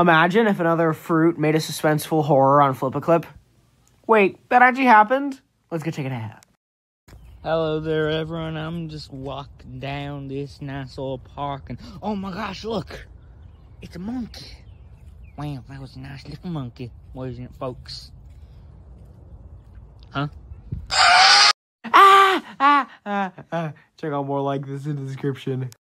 Imagine if another fruit made a suspenseful horror on FlipaClip. Wait, that actually happened? Let's go check it out. Hello there, everyone. I'm just walking down this nice old park, and oh my gosh, look! It's a monkey. Wow, that was a nice little monkey, wasn't it, folks? Huh? Ah, ah, ah, ah. Check out more like this in the description.